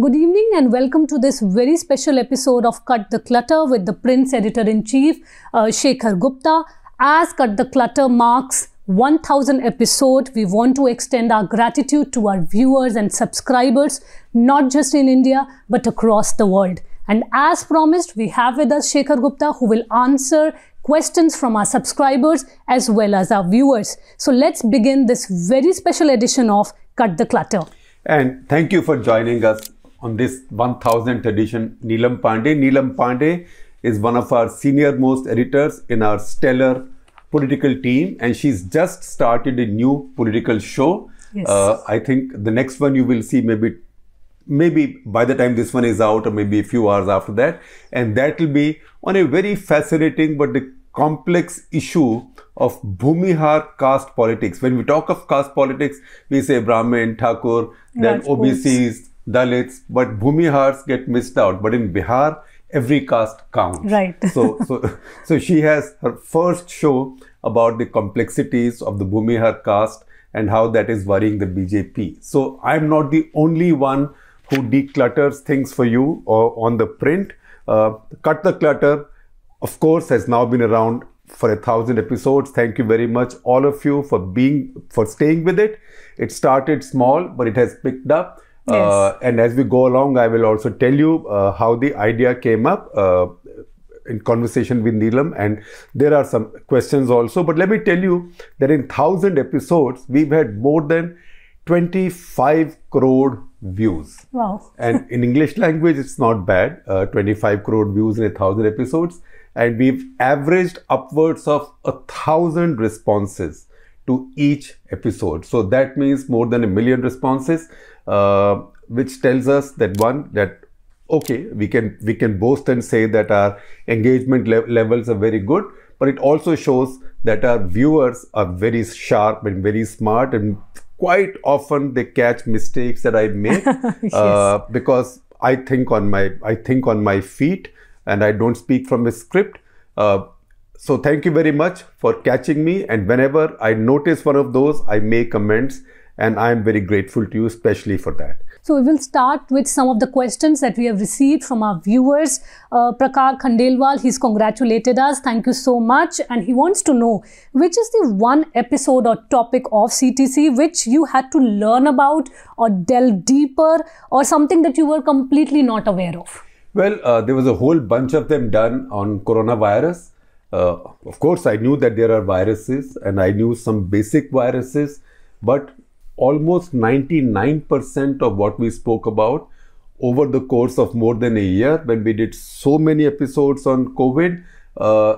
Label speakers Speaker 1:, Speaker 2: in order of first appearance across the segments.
Speaker 1: Good evening and welcome to this very special episode of Cut the Clutter with the Print's Editor in Chief, uh, Shekhar Gupta. As Cut the Clutter marks 1000 episode, we want to extend our gratitude to our viewers and subscribers, not just in India but across the world. And as promised, we have with us Shekhar Gupta who will answer questions from our subscribers as well as our viewers. So let's begin this very special edition of Cut the Clutter.
Speaker 2: And thank you for joining us on this 1000th edition, Neelam Pandey. Neelam Pandey is one of our senior most editors in our stellar political team, and she's just started a new political show.
Speaker 1: Yes.
Speaker 2: Uh, I think the next one you will see maybe maybe by the time this one is out or maybe a few hours after that and that will be on a very fascinating but the complex issue of Bhumihar caste politics. When we talk of caste politics, we say Brahmin, Thakur, then
Speaker 1: Rajputs.
Speaker 2: OBCs, Dalits, but Bhumihars get missed out. But in Bihar, every caste counts.
Speaker 1: Right.
Speaker 2: so, so, so she has her first show about the complexities of the Bhumihar caste and how that is worrying the BJP. So I'm not the only one who declutters things for you or on the print. Uh, Cut the Clutter, of course, has now been around for a thousand episodes. Thank you very much, all of you, for being for staying with it. It started small, but it has picked up. Uh, and as we go along, I will also tell you uh, how the idea came up uh, in conversation with Neelam. And there are some questions also. But let me tell you that in thousand episodes, we've had more than 25 crore views.
Speaker 1: Wow.
Speaker 2: And in English language, it's not bad. Uh, 25 crore views in a thousand episodes. And we've averaged upwards of a thousand responses to each episode. So that means more than a million responses, uh, which tells us that one, that okay, we can we can boast and say that our engagement le- levels are very good, but it also shows that our viewers are very sharp and very smart and quite often they catch mistakes that I make uh, because I think on my I think on my feet and I don't speak from a script. Uh, so thank you very much for catching me. And whenever I notice one of those, I make comments, and I am very grateful to you, especially for that.
Speaker 1: So we will start with some of the questions that we have received from our viewers. Uh, Prakhar Khandelwal, he's congratulated us. Thank you so much. And he wants to know which is the one episode or topic of CTC which you had to learn about or delve deeper or something that you were completely not aware of.
Speaker 2: Well, uh, there was a whole bunch of them done on coronavirus. Uh, of course, I knew that there are viruses and I knew some basic viruses, but almost 99% of what we spoke about over the course of more than a year, when we did so many episodes on COVID, uh,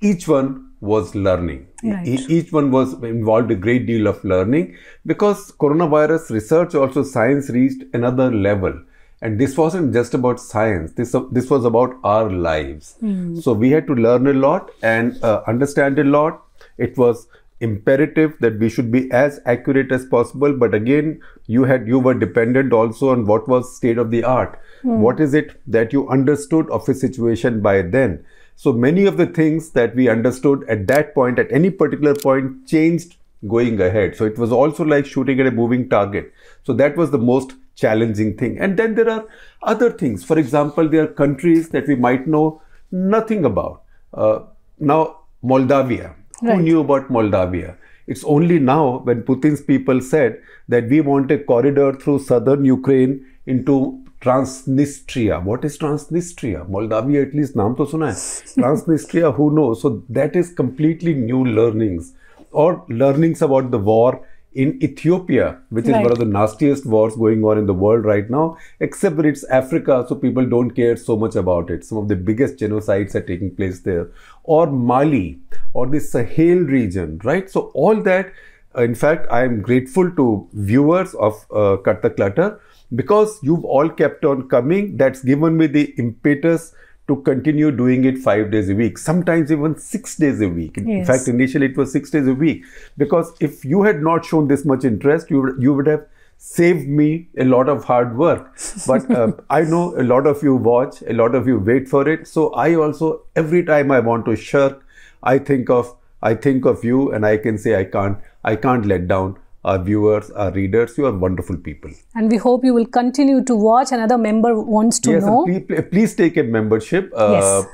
Speaker 2: each one was learning.
Speaker 1: Right.
Speaker 2: E- each one was involved a great deal of learning because coronavirus research also science reached another level. And this wasn't just about science. This this was about our lives. So we had to learn a lot and uh, understand a lot. It was imperative that we should be as accurate as possible but again you had you were dependent also on what was state of the art what is it that you understood of a situation by then so many of the things that we understood at that point, at any particular point, changed going ahead. So it was also like shooting at a moving target. So that was the most challenging thing. And then there are other things. For example, there are countries that we might know nothing about. Uh, now, Moldavia. Who knew about Moldavia? It's only now when Putin's people said that we want a corridor through southern Ukraine into Transnistria. What is Transnistria? Moldavia, at least naam to suna hai. Transnistria, who knows? So that is completely new learnings or learnings about the war in Ethiopia, which is
Speaker 1: Right.
Speaker 2: one of the nastiest wars going on in the world right now, except that it's Africa, so people don't care so much about it. Some of the biggest genocides are taking place there. Or Mali, or the Sahel region, right? So, all that, uh, in fact, I am grateful to viewers of uh, Cut the Clutter because you've all kept on coming. That's given me the impetus to continue doing it five days a week, sometimes even six days a week. In fact, initially it was six days a week because if you had not shown this much interest, you would, you would have saved me a lot of hard work. But uh, I know a lot of you watch, a lot of you wait for it. So I also, every time I want to shirk, I think of I think of you and I can say I can't I can't let down our viewers, our readers. You are wonderful people.
Speaker 1: And we hope you will continue to watch. Another member wants to
Speaker 2: yes,
Speaker 1: know.
Speaker 2: please, please take a membership. Uh,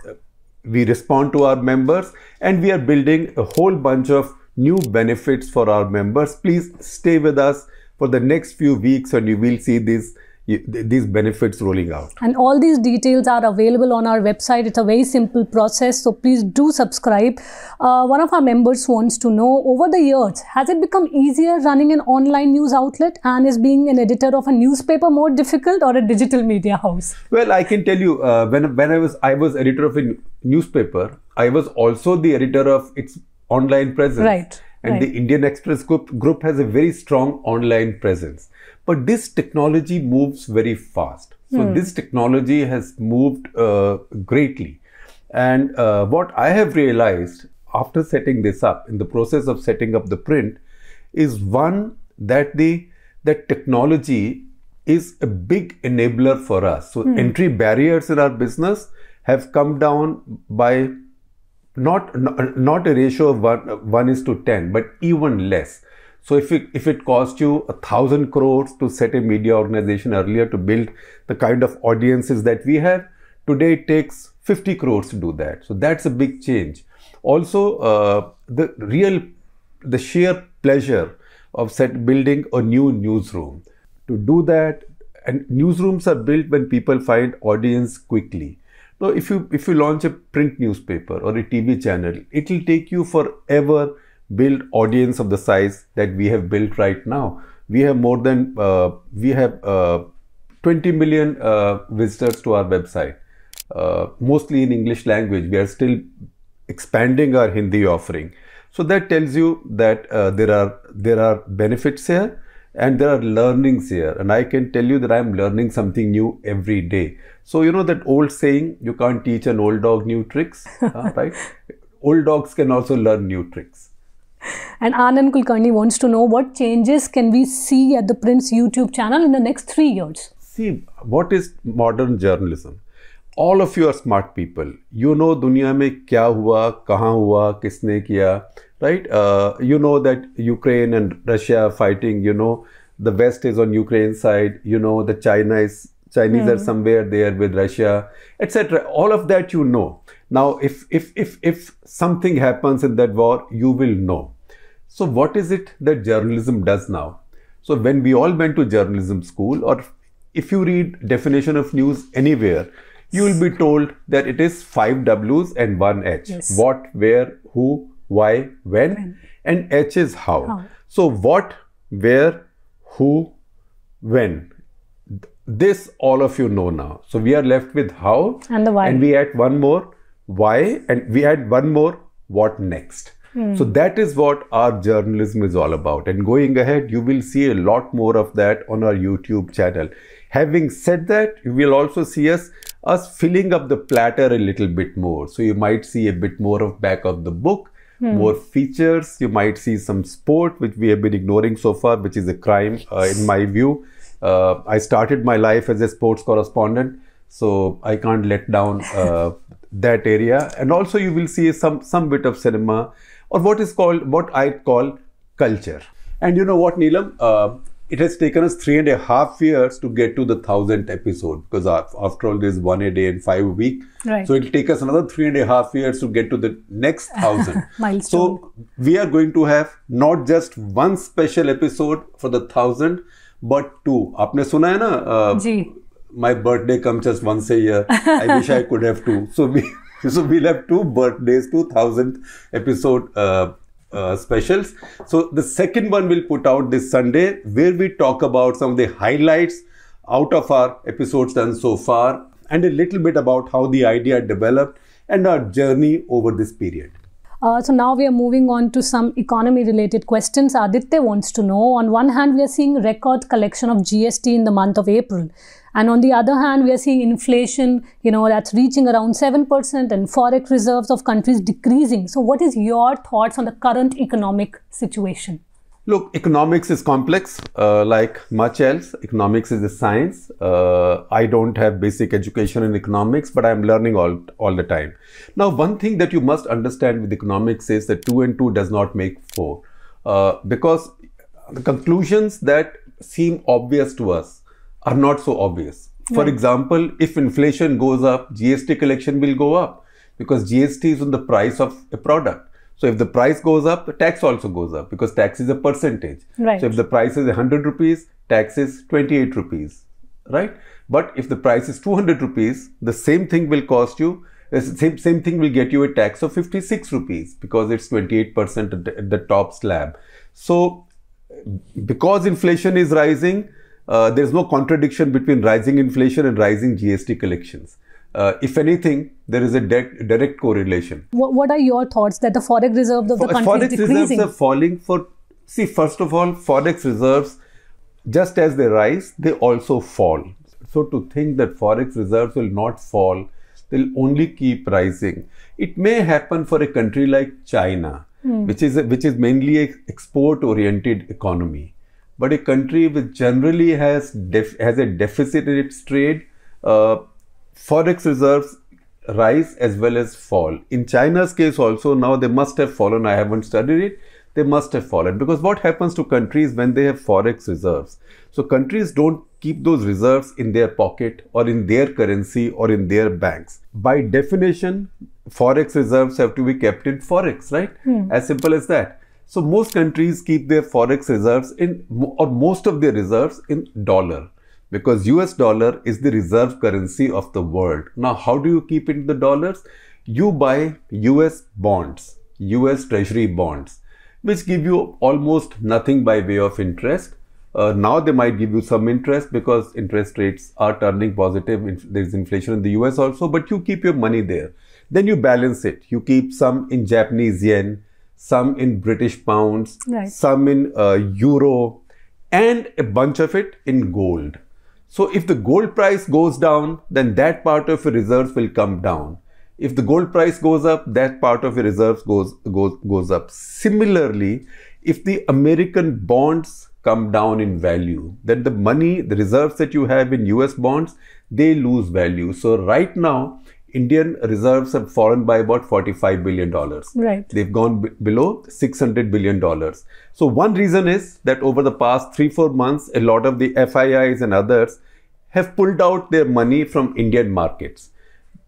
Speaker 2: We respond to our members and we are building a whole bunch of new benefits for our members. Please stay with us for the next few weeks and you will see these these benefits rolling out.
Speaker 1: And all these details are available on our website. It's a very simple process, so please do subscribe. Uh, one of our members wants to know over the years, has it become easier running an online news outlet and is being an editor of a newspaper more difficult or a digital media house?
Speaker 2: Well, I can tell you, uh, when, when I was I was editor of a newspaper, I was also the editor of its online presence.
Speaker 1: Right.
Speaker 2: And
Speaker 1: right.
Speaker 2: the Indian Express group, group has a very strong online presence. But this technology moves very fast. So
Speaker 1: Hmm.
Speaker 2: this technology has moved uh, greatly. And uh, what I have realized after setting this up, in the process of setting up the print, is one that the that technology is a big enabler for us. So entry barriers in our business have come down by not not a ratio of one, one is to ten, but even less. So if it if it cost you a thousand crores to set a media organization earlier to build the kind of audiences that we have, today it takes 50 crores to do that. So that's a big change. Also, uh, the real the sheer pleasure of set building a new newsroom. To do that, and newsrooms are built when people find audience quickly. Now, if you if you launch a print newspaper or a TV channel, it will take you forever build audience of the size that we have built right now. We have more than uh, we have uh, 20 million uh, visitors to our website, uh, mostly in English language. We are still expanding our Hindi offering. So that tells you that uh, there are there are benefits here and there are learnings here. And I can tell you that I'm learning something new every day. So you know that old saying, you can't teach an old dog new tricks, uh, right? Old dogs can also learn new tricks.
Speaker 1: And Anand Kulkarni wants to know what changes can we see at the Print's YouTube channel in the next three years?
Speaker 2: See, what is modern journalism? All of you are smart people you know दुनिया में क्या हुआ कहाँ हुआ किसने किया right you know that Ukraine and Russia fighting you know the west is on Ukraine side you Chinese mm. are hmm. somewhere there with Russia, etc. All of that you know. Now, if if if if something happens in that war, you will know. So, what is it that journalism does now? So, when we all went to journalism school, or if you read definition of news anywhere, you will be told that it is five W's and one H.
Speaker 1: Yes.
Speaker 2: What, where, who, why, when, and H is how.
Speaker 1: How.
Speaker 2: So, what, where, who, when. This all of you know now. So, we are left with how
Speaker 1: And the why.
Speaker 2: and we add one more why and we add one more what next? So that is what our journalism is all about. And going ahead you will see a lot more of that on our youtube channel. Having said that you will also see us us filling up the platter a little bit more. So you might see a bit more of back of the book more features. You might see some sport which we have been ignoring so far which is a crime uh, in my view. Uh, i started my life as a sports correspondent so i can't let down uh, that area and also you will see some some bit of cinema or what is called what i call culture and you know what neelam uh, it has taken us three and a half years to get to the thousandth episode because af- after all there's one a day and five a week
Speaker 1: Right.
Speaker 2: so it'll take us another three and a half years to get to the next thousand
Speaker 1: Milestone.
Speaker 2: so we are going to have not just one special episode for the thousand but two आपने सुना है ना uh,
Speaker 1: ji
Speaker 2: my birthday comes just once a year. I wish I could have two. So we so we'll have two birthdays, two thousandth episode uh, uh, specials. So the second one we'll put out this Sunday, where we talk about some of the highlights out of our episodes done so far, and a little bit about how the idea developed and our journey over this period.
Speaker 1: Uh, so now we are moving on to some economy related questions. Aditya wants to know on one hand, we are seeing record collection of GST in the month of April. And on the other hand, we are seeing inflation, you know, that's reaching around 7% and forex reserves of countries decreasing. So, what is your thoughts on the current economic situation?
Speaker 2: Look, economics is complex, uh, like much else. Economics is a science. Uh, I don't have basic education in economics, but I'm learning all, all the time. Now, one thing that you must understand with economics is that two and two does not make four. Uh, because the conclusions that seem obvious to us are not so obvious. For
Speaker 1: Right.
Speaker 2: example, if inflation goes up, GST collection will go up because GST is on the price of a product. So if the price goes up, the tax also goes up because tax is a percentage.
Speaker 1: Right.
Speaker 2: So if the price is 100 rupees, tax is 28 rupees, right? But if the price is 200 rupees, the same thing will cost you, the same, same thing will get you a tax of 56 rupees because it's 28% at the, at the top slab. So because inflation is rising, uh, there's no contradiction between rising inflation and rising GST collections. Uh, if anything, there is a direct, direct correlation.
Speaker 1: What, what are your thoughts that the forex reserves of the country
Speaker 2: Forex
Speaker 1: is
Speaker 2: reserves are falling for, see, first of all, Forex reserves, just as they rise, they also fall. So to think that Forex reserves will not fall, they'll only keep rising. It may happen for a country like China, which is a, which is mainly a export-oriented economy. But a country which generally has def, has a deficit in its trade, uh, forex reserves rise as well as fall. In China's case, also now they must have fallen. I haven't studied it. They must have fallen because what happens to countries when they have forex reserves? So countries don't keep those reserves in their pocket or in their currency or in their banks. By definition, forex reserves have to be kept in forex, right? As simple as that. So most countries keep their forex reserves in or most of their reserves in dollar because US dollar is the reserve currency of the world. Now, how do you keep it in the dollars? You buy US bonds, US treasury bonds, which give you almost nothing by way of interest. Uh, now they might give you some interest because interest rates are turning positive. Inf- There's inflation in the US also, but you keep your money there. Then you balance it. You keep some in Japanese yen, some in British pounds,
Speaker 1: Right.
Speaker 2: some in uh, euro, and a bunch of it in gold. So if the gold price goes down, then that part of your reserves will come down. If the gold price goes up, that part of your reserves goes goes goes up. Similarly, if the American bonds come down in value, then the money, the reserves that you have in US bonds, they lose value. So right now, Indian reserves have fallen by about 45 billion dollars.
Speaker 1: Right.
Speaker 2: They've gone b- below 600 billion dollars. So one reason is that over the past 3 4 months a lot of the FIIs and others have pulled out their money from Indian markets.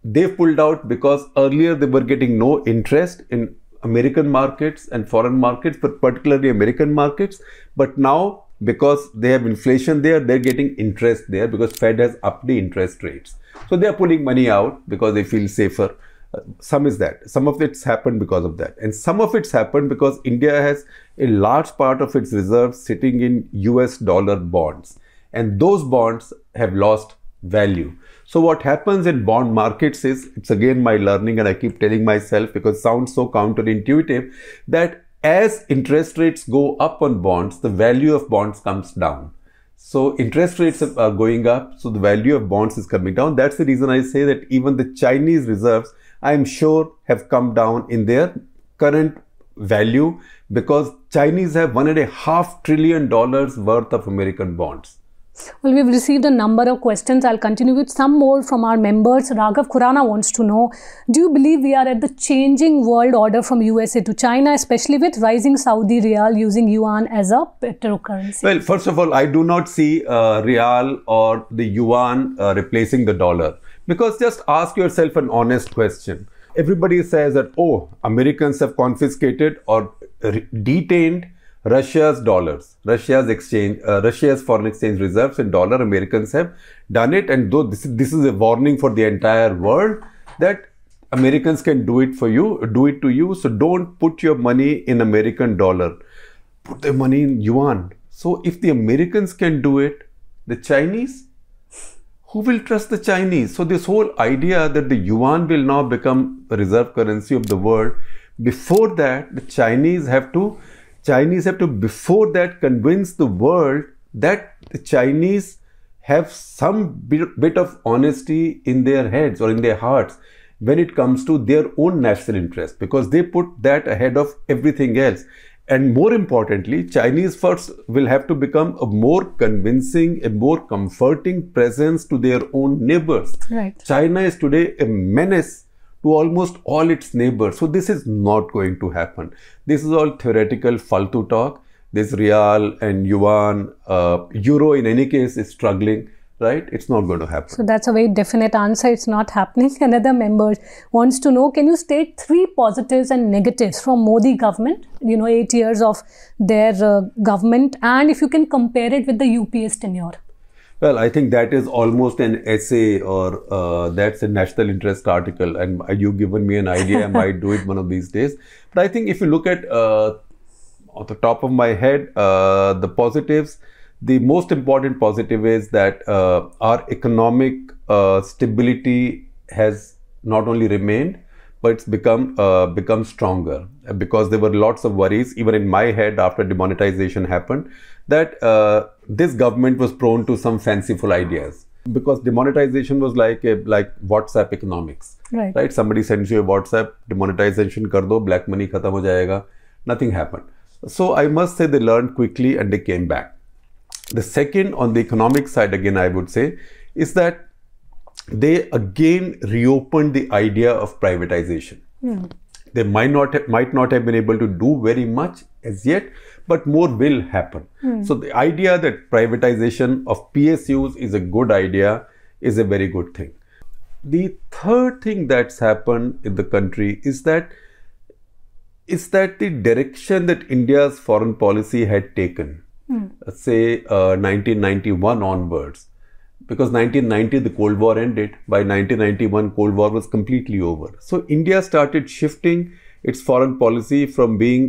Speaker 2: They've pulled out because earlier they were getting no interest in American markets and foreign markets, but particularly American markets. But now, because they have inflation there, they're getting interest there because Fed has upped the interest rates. So they are pulling money out because they feel safer. Uh, some is that. Some of it's happened because of that. And some of it's happened because India has a large part of its reserves sitting in US dollar bonds. And those bonds have lost value. So what happens in bond markets is, it's again my learning and I keep telling myself because it sounds so counterintuitive that as interest rates go up on bonds, the value of bonds comes down. So interest rates are going up, so the value of bonds is coming down. That's the reason I say that even the Chinese reserves, I'm sure, have come down in their current value because Chinese have one and a half trillion dollars worth of American bonds.
Speaker 1: Well, we've received a number of questions. I'll continue with some more from our members. Raghav Khurana wants to know Do you believe we are at the changing world order from USA to China, especially with rising Saudi Riyal using yuan as a better currency?
Speaker 2: Well, first of all, I do not see uh, riyal or the yuan uh, replacing the dollar because just ask yourself an honest question. Everybody says that, oh, Americans have confiscated or detained Russia's dollars, Russia's exchange, uh, Russia's foreign exchange reserves in dollar. Americans have done it, and though this, this is a warning for the entire world that Americans can do it for you, do it to you. So don't put your money in American dollar put their money in yuan. So if the Americans can do it, the Chinese, who will trust the Chinese? So this whole idea that the yuan will now become a reserve currency of the world, before that, the Chinese have to, Chinese have to before that convince the world that the Chinese have some bit, bit of honesty in their heads or in their hearts when it comes to their own national interest because they put that ahead of everything else and more importantly chinese first will have to become a more convincing a more comforting presence to their own neighbors
Speaker 1: Right.
Speaker 2: china is today a menace to almost all its neighbors so this is not going to happen this is all theoretical faltu talk this riyal and yuan, uh, euro in any case is struggling right? It's not going to happen.
Speaker 1: So that's a very definite answer. It's not happening. Another member wants to know, can you state three positives and negatives from Modi government, you know, eight years of their uh, government, and if you can compare it with the UPA's tenure?
Speaker 2: Well, I think that is almost an essay or uh, that's a national interest article. And you've given me an idea. I might do it one of these days. But I think if you look at uh, on the top of my head, uh, the positives, the most important positive is that uh, our economic uh, stability has not only remained but it's become uh, become stronger because there were lots of worries even in my head after demonetization happened that uh, this government was prone to some fanciful ideas. Because demonetization was like a like whatsapp economics.
Speaker 1: Right.
Speaker 2: Right? Somebody sends you a whatsapp demonetization kar do black money khatam ho jayega. Nothing happened. So i must say they learned quickly and they came back. The second, on the economic side, again, I would say, is that they again reopened the idea of privatization. Mm. They might not have, might not have been able to do very much as yet, but more will happen. Mm. So the idea that privatization of PSUs is a good idea is a very good thing. The third thing that's happened in the country is that is that the direction that India's foreign policy had taken hmm. say uh, 1991 onwards. Because 1990 the Cold War ended. By 1991 Cold War was completely over. So India started shifting its foreign policy from being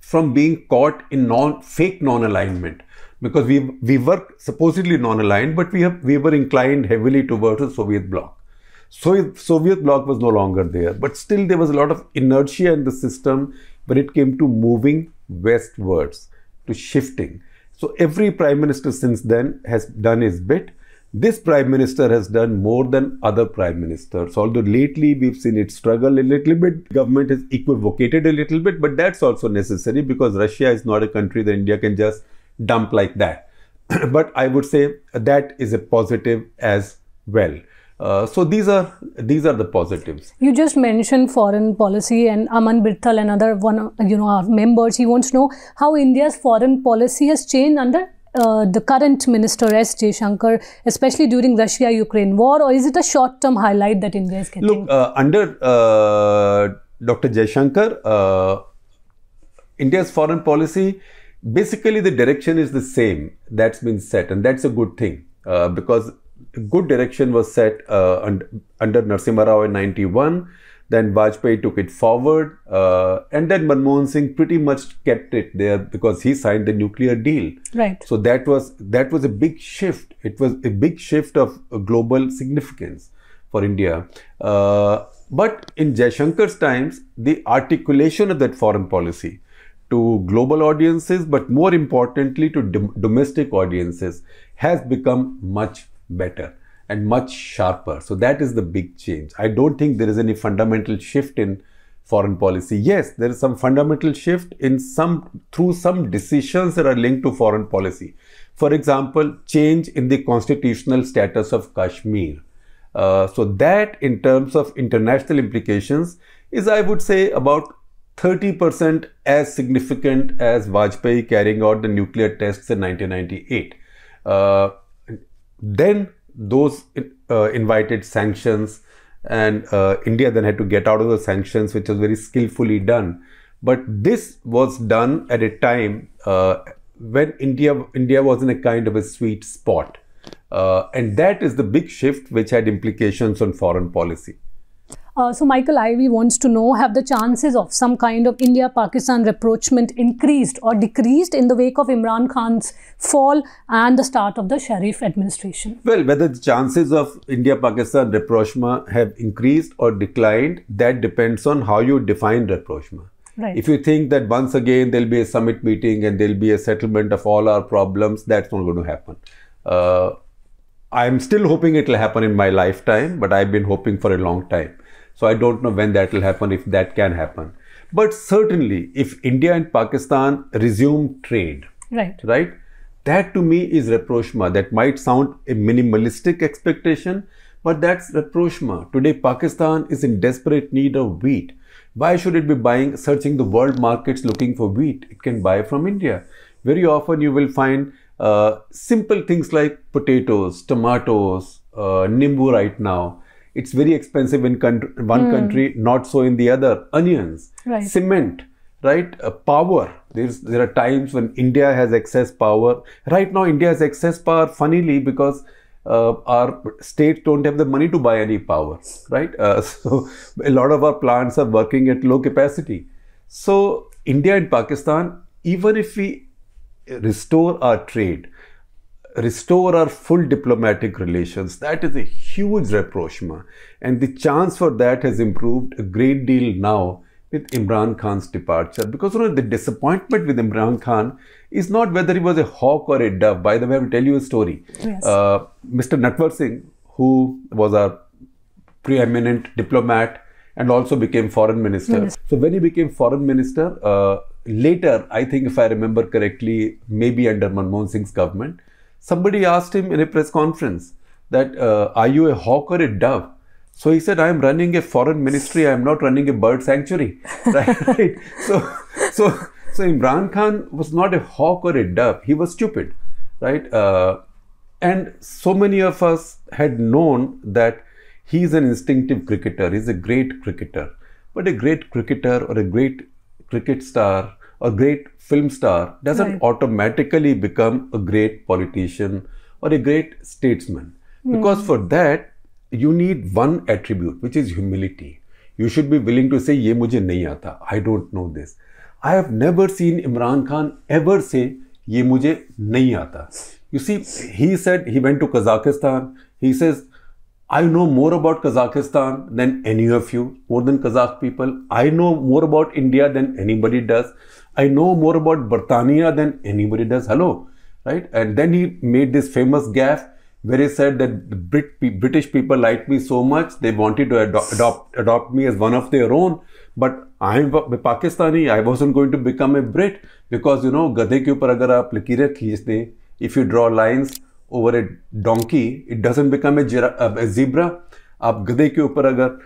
Speaker 2: from being caught in non fake non-alignment because we we were supposedly non-aligned, but we have we were inclined heavily towards the Soviet bloc. So Soviet bloc was no longer there, but still there was a lot of inertia in the system when it came to moving westwards to shifting. So every prime minister since then has done his bit. This prime minister has done more than other prime ministers. Although lately we've seen it struggle a little bit, government has equivocated a little bit, but that's also necessary because Russia is not a country that India can just dump like that. but I would say that is a positive as well. Uh, so these are these are the positives.
Speaker 1: You just mentioned foreign policy, and Aman Birthal, another one, you know, our members. He wants to know how India's foreign policy has changed under uh, the current minister S. Jaishankar, especially during Russia-Ukraine war, or is it a short-term highlight that India is getting?
Speaker 2: Look, uh, under uh, Dr. Jaishankar, uh, India's foreign policy, basically the direction is the same. That's been set, and that's a good thing because good direction was set uh, under, under Narasimha Rao in 91. Then Vajpayee took it forward, uh, and then Manmohan Singh pretty much kept it there because he signed the nuclear deal.
Speaker 1: Right.
Speaker 2: So that was that was a big shift. It was a big shift of global significance for India. Uh, but in Jaishankar's times, the articulation of that foreign policy to global audiences, but more importantly to dom- domestic audiences, has become much better and much sharper. So that is the big change. I don't think there is any fundamental shift in foreign policy. Yes, there is some fundamental shift in some through some decisions that are linked to foreign policy. For example, change in the constitutional status of Kashmir. Uh, so that in terms of international implications is I would say about 30% as significant as Vajpayee carrying out the nuclear tests in 1998. Uh, then those uh, invited sanctions, and uh, India then had to get out of the sanctions, which was very skillfully done. But this was done at a time uh, when India India was in a kind of a sweet spot, uh, and that is the big shift which had implications on foreign policy.
Speaker 1: Uh, so Michael Ivy wants to know, have the chances of some kind of India-Pakistan rapprochement increased or decreased in the wake of Imran Khan's fall and the start of the Sharif administration?
Speaker 2: Well, whether the chances of India-Pakistan rapprochement have increased or declined, that depends on how you define rapprochement.
Speaker 1: Right.
Speaker 2: If you think that once again there'll be a summit meeting and there'll be a settlement of all our problems, that's not going to happen. Uh, I'm still hoping it'll happen in my lifetime, but I've been hoping for a long time. So I don't know when that will happen, if that can happen. But certainly, if India and Pakistan resume trade,
Speaker 1: right,
Speaker 2: right, that to me is rapprochement. That might sound a minimalistic expectation, but that's rapprochement. Today, Pakistan is in desperate need of wheat. Why should it be buying, searching the world markets looking for wheat? It can buy from India. Very often you will find uh, simple things like potatoes, tomatoes, uh, nimbu right now. It's very expensive in country, one country, not so in the other. Onions,
Speaker 1: Right.
Speaker 2: cement, right? Uh, power. There's there are times when India has excess power. Right now, India has excess power. Funnily, because uh, our states don't have the money to buy any power, right? Uh, so a lot of our plants are working at low capacity. So India and Pakistan, even if we restore our trade, restore our full diplomatic relations, that is a huge rapprochement. And the chance for that has improved a great deal now with Imran Khan's departure. Because you know, the disappointment with Imran Khan is not whether he was a hawk or a dove. By the way, I will tell you a story.
Speaker 1: Yes.
Speaker 2: Uh, Mr. Natwar Singh, who was our preeminent diplomat and also became foreign minister.
Speaker 1: Minister.
Speaker 2: So when he became foreign minister, uh, later, I think if I remember correctly, maybe under Manmohan Singh's government, somebody asked him in a press conference that, uh, are you a hawk or a dove? So he said, I am running a foreign ministry. I am not running a bird sanctuary. Right? right? So, so, so Imran Khan was not a hawk or a dove. He was stupid. Right? Uh, and so many of us had known that he is an instinctive cricketer, he's a great cricketer. But a great cricketer or a great cricket star or great film star doesn't
Speaker 1: Right.
Speaker 2: automatically become a great politician or a great statesman. Because for that, you need one attribute, which is humility. You should be willing to say, Ye mujhe nahi aata. I don't know this. I have never seen Imran Khan ever say, Ye mujhe nahi aata. You see, he said he went to Kazakhstan. He says, I know more about Kazakhstan than any of you, more than Kazakh people. I know more about India than anybody does. I know more about Britannia than anybody does. Hello, right? And then he made this famous gaffe where he said that Brit- British people liked me so much they wanted to adopt, adopt adopt me as one of their own. But I'm Pakistani. I wasn't going to become a Brit because you know गधे के ऊपर अगर आप लकीरें खींच दें, if you draw lines over a donkey, it doesn't become a, a zebra. आप गधे के ऊपर अगर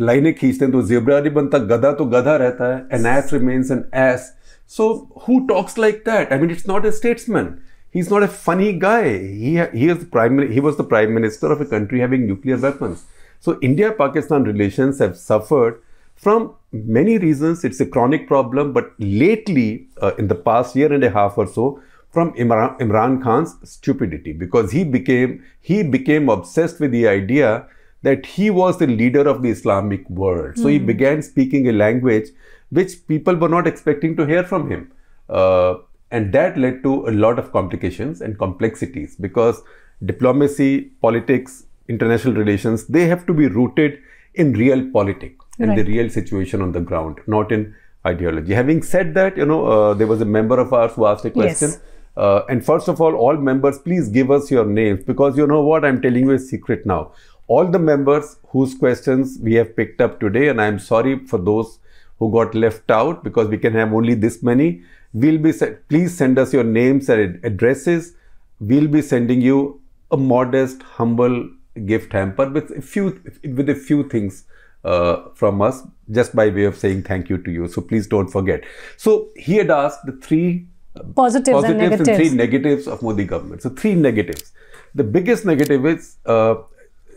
Speaker 2: लाइनें खींचते हैं तो zebra नहीं बनता गधा तो गधा रहता है an ass remains an ass so who talks like that? I mean it's not a statesman. He's not a funny guy. He he is the prime he was the prime minister of a country having nuclear weapons. So india pakistan relations have suffered from many reasons. It's a chronic problem but lately uh, in the past year and a half or so from Imran, Imran Khan's stupidity because he became he became obsessed with the idea that he was the leader of the Islamic world. So he began speaking a language which people were not expecting to hear from him. Uh, and that led to a lot of complications and complexities because diplomacy, politics, international relations, they have to be rooted in real politics in the real situation on the ground, not in ideology. Having said that, you know, uh, there was a member of ours who asked a question.
Speaker 1: Yes.
Speaker 2: Uh, and first of all, all members, please give us your names because you know what? I'm telling you a secret now. All the members whose questions we have picked up today, and I'm sorry for those who got left out because we can have only this many. We'll be please send us your names and addresses. We'll be sending you a modest, humble gift hamper with a few with a few things uh, from us, just by way of saying thank you to you. So please don't forget. So he had asked the three
Speaker 1: Positives, and negatives.
Speaker 2: three negatives of Modi government. So three negatives. The biggest negative is uh,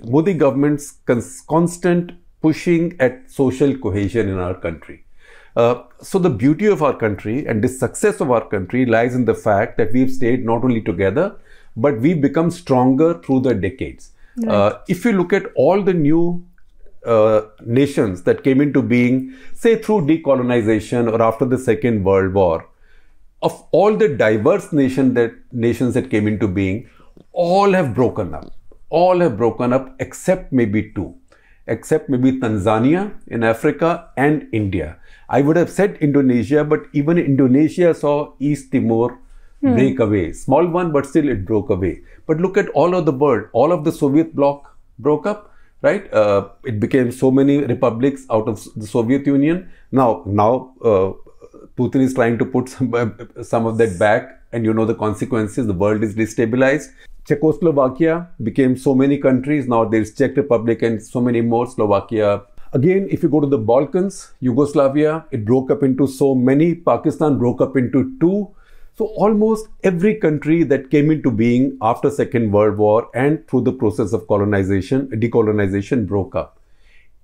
Speaker 2: Modi government's cons- constant pushing at social cohesion in our country. Uh, so the beauty of our country and the success of our country lies in the fact that we've stayed not only together, but we've become stronger through the decades. Uh, if you look at all the new uh, nations that came into being, say through decolonization or after the Second World War, of all the diverse nation that nations that came into being, all have broken up. All have broken up except maybe two, except maybe Tanzania in Africa and India. I would have said Indonesia, but even Indonesia saw East Timor break away. Small one, but still it broke away. But look at all of the world. All of the Soviet bloc broke up right? Uh, it became so many republics out of the Soviet Union. Now, now uh, Putin is trying to put some some of that back, and you know the consequences. The world is destabilized. Czechoslovakia became so many countries. Now there's Czech Republic and so many more. Slovakia, Again, if you go to the Balkans, Yugoslavia, it broke up into so many. Pakistan broke up into two. So almost every country that came into being after Second World War and through the process of colonization, decolonization broke up.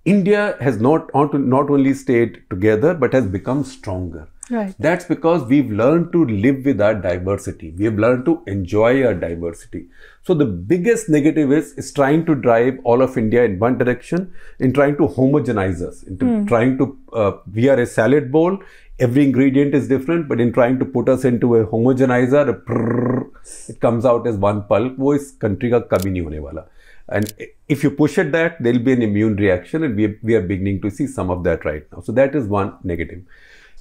Speaker 2: India has not, not only stayed together but has become stronger.
Speaker 1: Right.
Speaker 2: That's because we've learned to live with our diversity. We have learned to enjoy our diversity. So the biggest negative is, is trying to drive all of India in one direction, in trying to homogenize us, into mm. trying to, uh, we are a salad bowl, every ingredient is different, but in trying to put us into a homogenizer, a prrr, it comes out as one pulp. Wo is country ka kabhi nahi hone wala. And if you push at that, there'll be an immune reaction, and we, we are beginning to see some of that right now. So that is one negative.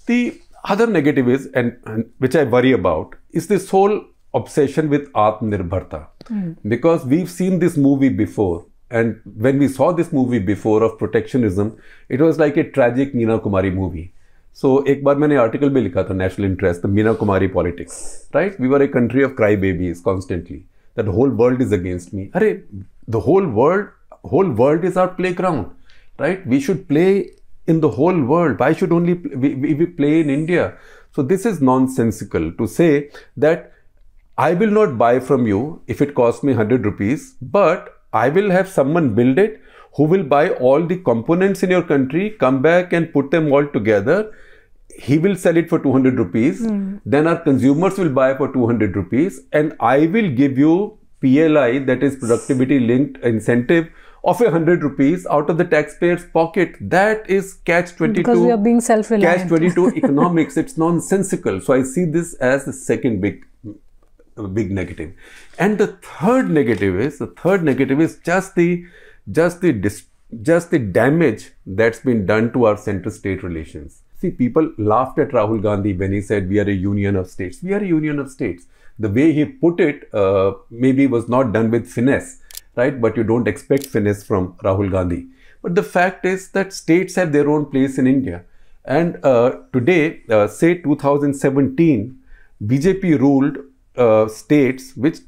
Speaker 2: The other negative is, and, and which I worry about, is this whole obsession with Atmanirbharta. Mm. Because we've seen this movie before. And when we saw this movie before of protectionism, it was like a tragic Nina Kumari movie. So एक बार मैंने article भी लिखा था national interest Meena Kumari politics right we were a country of cry babies constantly that whole world is against me अरे the whole world whole world is our playground right we should play in the whole world. Why should only we, we play in India? So this is nonsensical to say that I will not buy from you if it costs me 100 rupees, but I will have someone build it who will buy all the components in your country, come back and put them all together. He will sell it for 200 rupees. Mm. Then our consumers will buy for 200 rupees. And I will give you PLI, that is productivity linked incentive of a hundred rupees out of the taxpayer's pocket. That is catch 22.
Speaker 1: Because we are being self reliant.
Speaker 2: Catch 22 economics. It's nonsensical. So I see this as the second big, big negative. And the third negative is, the third negative is just the, just the, just the damage that's been done to our center state relations. See, people laughed at Rahul Gandhi when he said we are a union of states. We are a union of states. The way he put it uh, maybe was not done with finesse right? But you don't expect finesse from Rahul Gandhi. But the fact is that states have their own place in India. And uh, today, uh, say 2017, BJP ruled uh, states which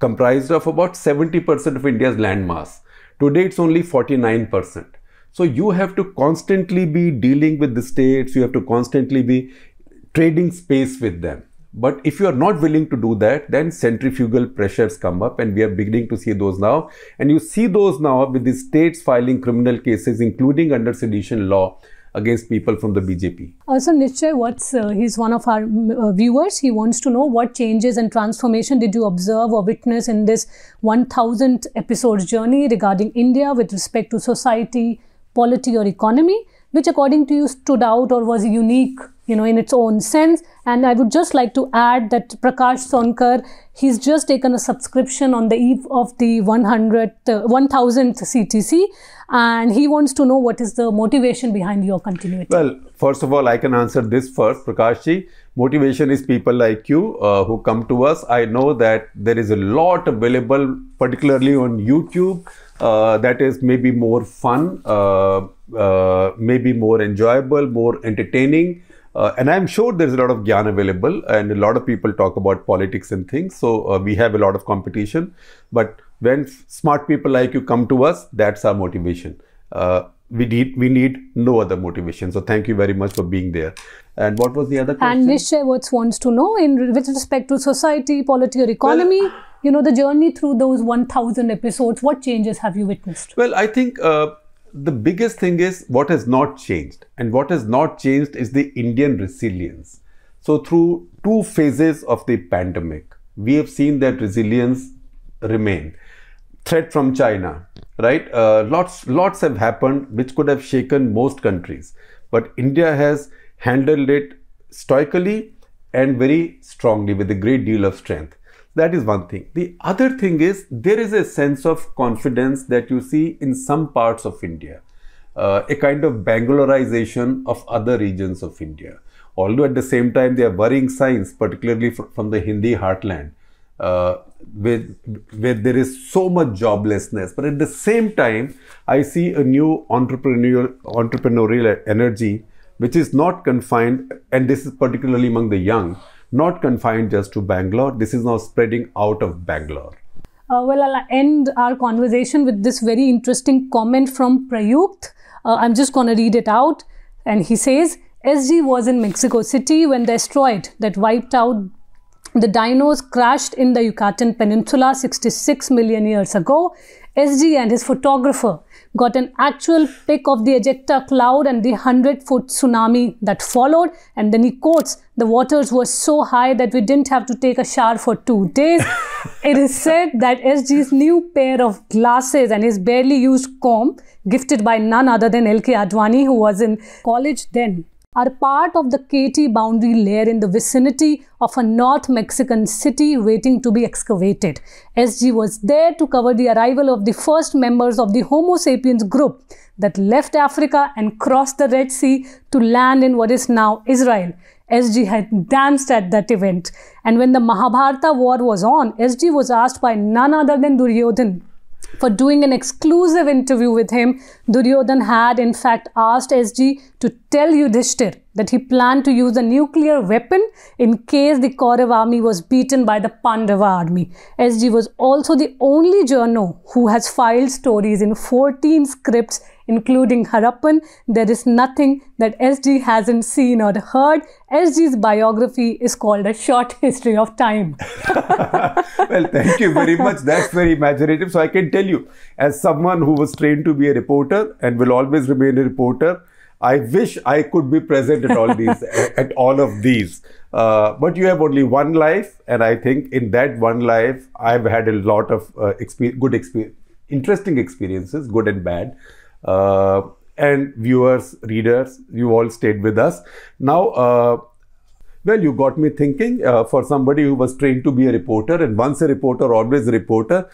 Speaker 2: comprised of about 70% of India's land mass. Today, it's only 49%. So you have to constantly be dealing with the states, you have to constantly be trading space with them. But if you are not willing to do that, then centrifugal pressures come up, and we are beginning to see those now. And you see those now with the states filing criminal cases, including under sedition law against people from the BJP.
Speaker 1: Also, Nishchay, what's uh, he's one of our uh, viewers. He wants to know what changes and transformation did you observe or witness in this 1000 episodes journey regarding India with respect to society, polity, or economy, which according to you stood out or was unique you know, in its own sense. And I would just like to add that Prakash Sonkar, he's just taken a subscription on the eve of the 100, uh, 1000th CTC, and he wants to know what is the motivation behind your continuity.
Speaker 2: Well, first of all, I can answer this first, Prakashji. Motivation is people like you uh, who come to us. I know that there is a lot available, particularly on YouTube, uh, that is maybe more fun, uh, uh maybe more enjoyable, more entertaining uh, and I'm sure there's a lot of gyan available and a lot of people talk about politics and things. So uh, we have a lot of competition. But when smart people like you come to us, that's our motivation. Uh, we need we need no other motivation. So thank you very much for being there. And what was the other question?
Speaker 1: And Nishchay what wants to know in with respect to society, polity, or economy. Well, you know the journey through those 1000 episodes. What changes have you witnessed?
Speaker 2: Well, I think uh, the biggest thing is what has not changed. And what has not changed is the Indian resilience. So, through two phases of the pandemic, we have seen that resilience remain. Threat from China, right? Uh, lots, lots have happened which could have shaken most countries, but India has handled it stoically and very strongly with a great deal of strength. That is one thing. The other thing is there is a sense of confidence that you see in some parts of India, uh, a kind of Bangalorization of other regions of India. Although at the same time there are worrying signs, particularly from the Hindi heartland, uh, where, where there is so much joblessness. But at the same time, I see a new entrepreneurial entrepreneurial energy which is not confined, and this is particularly among the young, not confined just to Bangalore. This is now spreading out of Bangalore.
Speaker 1: Uh, well, I'll end our conversation with this very interesting comment from Prayukt. Uh, I'm just going to read it out. And he says SG was in Mexico City when the asteroid that wiped out the dinos crashed in the Yucatan Peninsula 66 million years ago. SG and his photographer got an actual pic of the ejecta cloud and the 100 foot tsunami that followed. And then he quotes, The waters were so high that we didn't have to take a shower for two days. it is said that SG's new pair of glasses and his barely used comb, gifted by none other than LK Advani, who was in college then, are part of the KT boundary layer in the vicinity of a North Mexican city waiting to be excavated. SG was there to cover the arrival of the first members of the Homo sapiens group that left Africa and crossed the Red Sea to land in what is now Israel. SG had danced at that event. And when the Mahabharata war was on, SG was asked by none other than Duryodhan for doing an exclusive interview with him, Duryodhan had in fact asked SG to tell Yudhishthir that he planned to use a nuclear weapon in case the Kaurav army was beaten by the Pandava army. SG was also the only journo who has filed stories in 14 scripts including Harappan. There is nothing that SG hasn't seen or heard. SG's biography is called A Short History of Time.
Speaker 2: well, thank you very much. That's very imaginative. So I can tell you, as someone who was trained to be a reporter and will always remain a reporter, I wish I could be present at all these, at all of these. Uh, but you have only one life, and I think in that one life, I've had a lot of uh, exper- good experience, interesting experiences, good and bad. Uh, and viewers, readers, you all stayed with us. Now, uh, well, you got me thinking uh, for somebody who was trained to be a reporter, and once a reporter, always a reporter.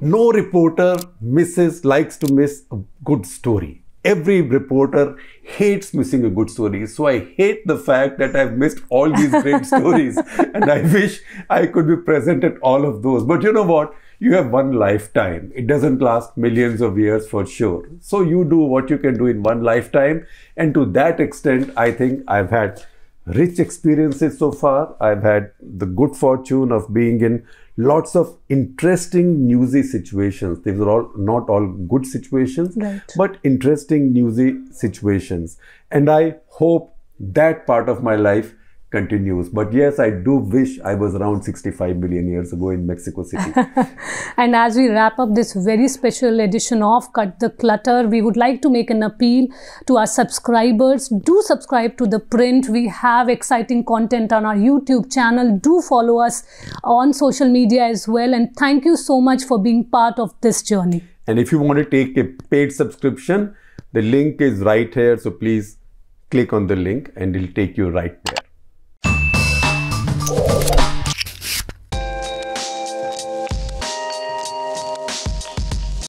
Speaker 2: No reporter misses, likes to miss a good story. Every reporter hates missing a good story. So I hate the fact that I've missed all these great stories. And I wish I could be present at all of those. But you know what? You have one lifetime. It doesn't last millions of years for sure. So you do what you can do in one lifetime. And to that extent, I think I've had rich experiences so far. I've had the good fortune of being in lots of interesting newsy situations. These are all not all good situations, right. but interesting newsy situations. And I hope that part of my life continues. But yes, I do wish I was around 65 million years ago in Mexico City.
Speaker 1: and as we wrap up this very special edition of Cut the Clutter, we would like to make an appeal to our subscribers. Do subscribe to the print. We have exciting content on our YouTube channel. Do follow us on social media as well. And thank you so much for being part of this journey.
Speaker 2: And if you want to take a paid subscription, the link is right here. So please click on the link and it'll take you right there.